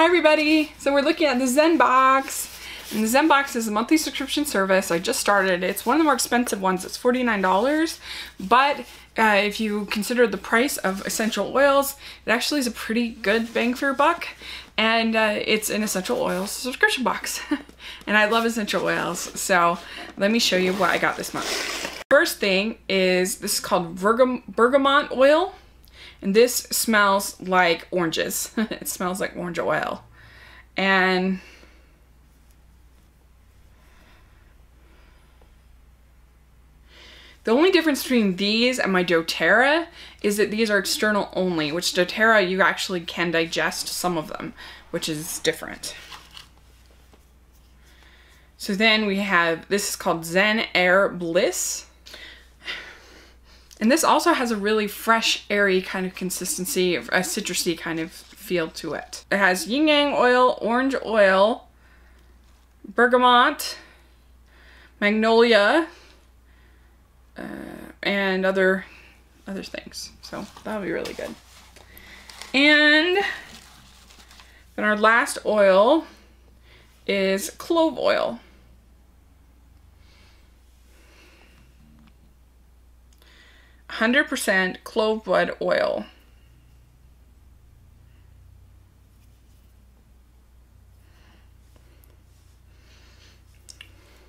Hi everybody! So we're looking at the Zen Box. And the Zen Box is a monthly subscription service. I just started. It's one of the more expensive ones. It's $49. But uh, if you consider the price of essential oils, it actually is a pretty good bang for your buck. And uh, it's an essential oils subscription box. and I love essential oils. So let me show you what I got this month. First thing is this is called Bergam bergamot oil. And this smells like oranges. it smells like orange oil. And the only difference between these and my doTERRA is that these are external only, which doTERRA you actually can digest some of them, which is different. So then we have, this is called Zen Air Bliss. And this also has a really fresh, airy kind of consistency, a citrusy kind of feel to it. It has ylang ylang oil, orange oil, bergamot, magnolia, uh, and other other things. So that'll be really good. And then our last oil is clove oil. 100% clove bud oil.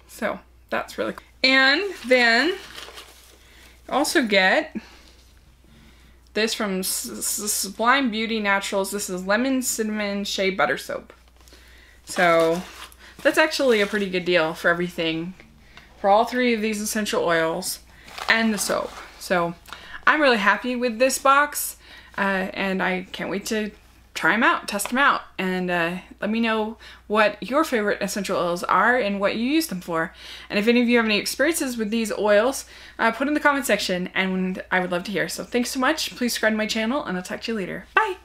So that's really cool. And then also get this from Sublime Beauty Naturals. This is Lemon Cinnamon Shea Butter Soap. So that's actually a pretty good deal for everything, for all three of these essential oils and the soap. So I'm really happy with this box uh, and I can't wait to try them out, test them out, and uh, let me know what your favorite essential oils are and what you use them for. And if any of you have any experiences with these oils, uh, put in the comment section and I would love to hear. So thanks so much. Please subscribe to my channel and I'll talk to you later. Bye!